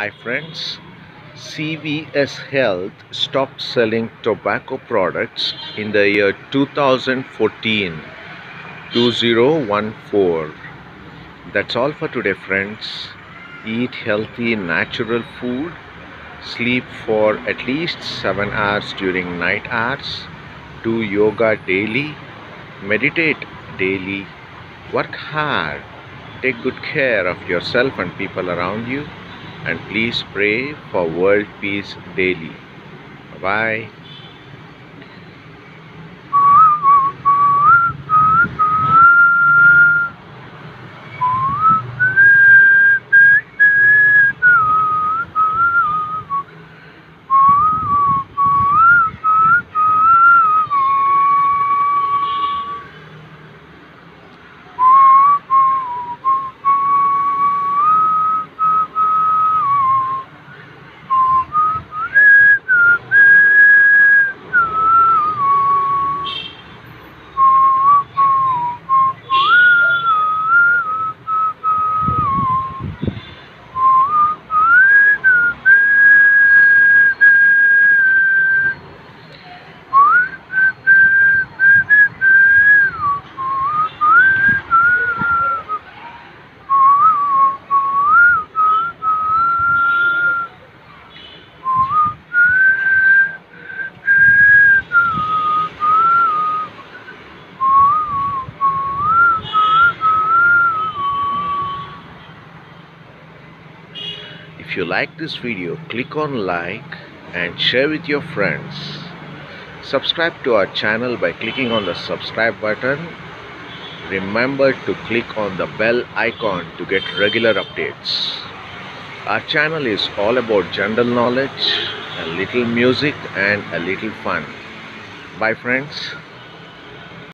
Hi friends, CVS Health stopped selling tobacco products in the year 2014 2014. That's all for today friends. Eat healthy natural food, sleep for at least 7 hours during night hours, do yoga daily, meditate daily, work hard, take good care of yourself and people around you and please pray for world peace daily. Bye. If you like this video, click on like and share with your friends. Subscribe to our channel by clicking on the subscribe button. Remember to click on the bell icon to get regular updates. Our channel is all about general knowledge, a little music and a little fun. Bye friends.